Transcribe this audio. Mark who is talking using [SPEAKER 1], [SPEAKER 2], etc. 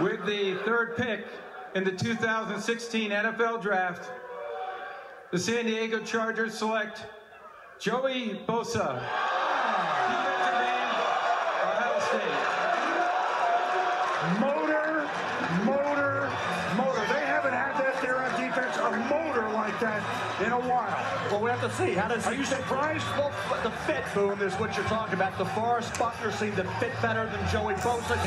[SPEAKER 1] With the third pick in the 2016 NFL Draft, the San Diego Chargers select Joey Bosa, defensive Ohio State.
[SPEAKER 2] Motor, motor, motor. They haven't had that there on defense, a motor like that in a while.
[SPEAKER 3] Well, we have to see. How does
[SPEAKER 2] Are you surprised?
[SPEAKER 3] Well, the fit, Boone, is what you're talking about. DeForest Buckner seemed to fit better than Joey Bosa.